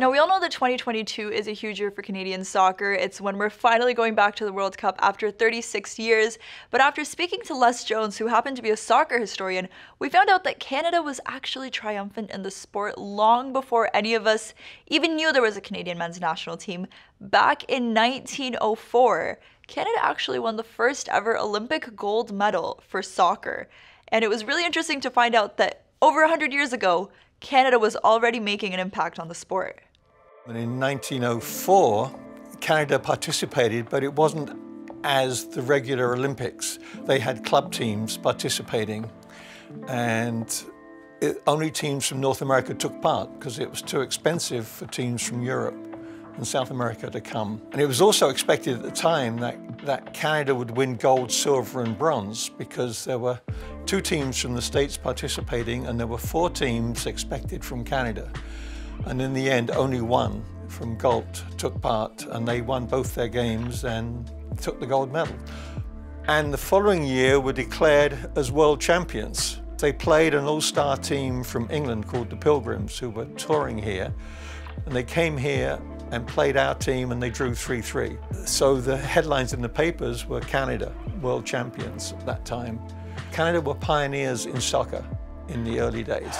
Now, we all know that 2022 is a huge year for Canadian soccer. It's when we're finally going back to the World Cup after 36 years. But after speaking to Les Jones, who happened to be a soccer historian, we found out that Canada was actually triumphant in the sport long before any of us even knew there was a Canadian men's national team. Back in 1904, Canada actually won the first ever Olympic gold medal for soccer. And it was really interesting to find out that over 100 years ago, Canada was already making an impact on the sport. In 1904, Canada participated, but it wasn't as the regular Olympics. They had club teams participating, and it, only teams from North America took part because it was too expensive for teams from Europe and South America to come. And it was also expected at the time that, that Canada would win gold, silver, and bronze because there were two teams from the States participating and there were four teams expected from Canada. And in the end, only one from Galt took part and they won both their games and took the gold medal. And the following year were declared as world champions. They played an all-star team from England called the Pilgrims who were touring here. And they came here and played our team and they drew 3-3. So the headlines in the papers were Canada, world champions at that time. Canada were pioneers in soccer in the early days.